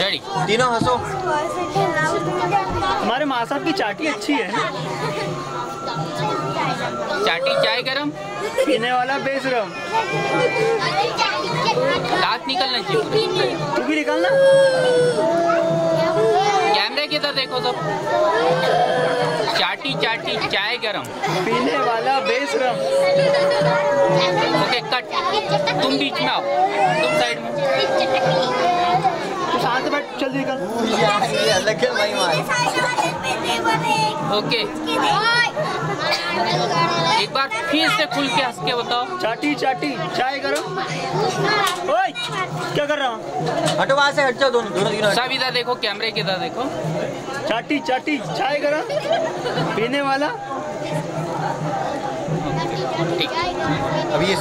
Ready तीनों हंसो। हमारे माँ साहब की चाटी अच्छी है। चाटी चाय गरम? पीने वाला बेसरम दांत निकलना चाहिए। तू भी निकलना। कैमरे की तरफ़ देखो सब? चाटी चाटी चाय गरम। पीने वाला बेसरम तुम बीच में आओ। तुम साइड में। तू शांत बैठ जल्दी ओके एक बार फिर से खुल के हंस के बताओ। चाटी चाटी चाय गरम। ओए क्या कर रहा हूँ? हटो वहाँ से हट जाओ दोनों दोनों हट। सब इधर देखो कैमरे की तरफ़ देखो। चाटी चाटी चाय गरम। पीने वाला। ठीक अभी ये